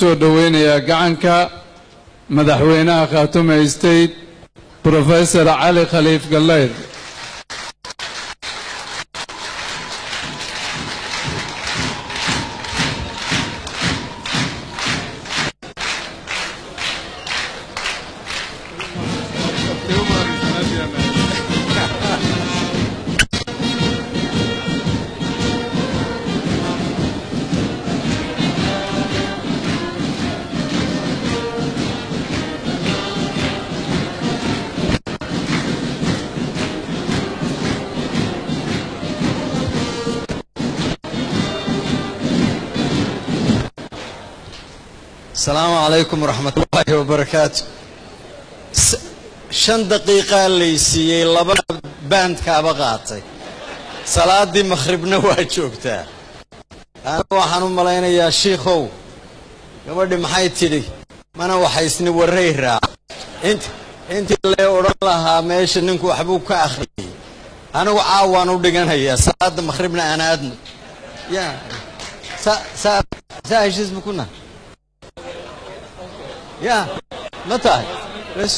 soo dhoweynayaa gacanka madaxweynaha khaatume state professor cali khaliif gallayr asalaamu calaykum waraxmat ullaahi wabarakaatu shan daqiiqaa laysiiyey labana baandkaaba qaatay. Salaaddii makhribna waa joogtaa anigu waxaan u malaynayaa shiikhow gabadhi maxay tidhi? Mana waxaysni warray raac int intii lee odhan lahaa meesha ninku waxbuu ka akhriyey. Anigu caawaan u dhiganayaa salaadda makhribna aan aadno. Ya ya ma tahay bes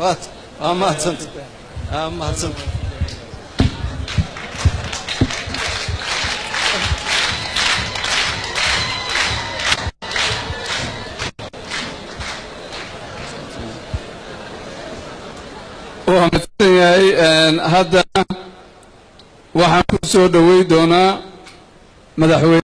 waat waa mahadsanta waa mahadsanta waa madsan yahay haddana waxaan ku soo dhowey doonaa madaxweyne